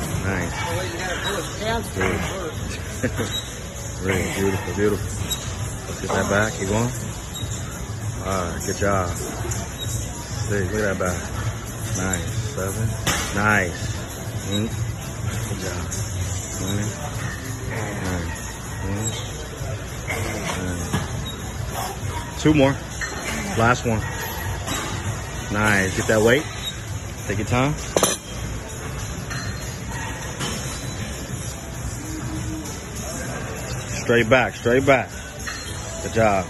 Way you gotta pull his hamstring first. Really beautiful, beautiful. Let's get that back. Keep going. All right, good job. See, look at that back. Nice. Seven. Nice. Eight. Good job. Nine. Nine. Ten. Nine. Two more. Last one. Nice. Get that weight. Take your time. Straight back, straight back. Good job.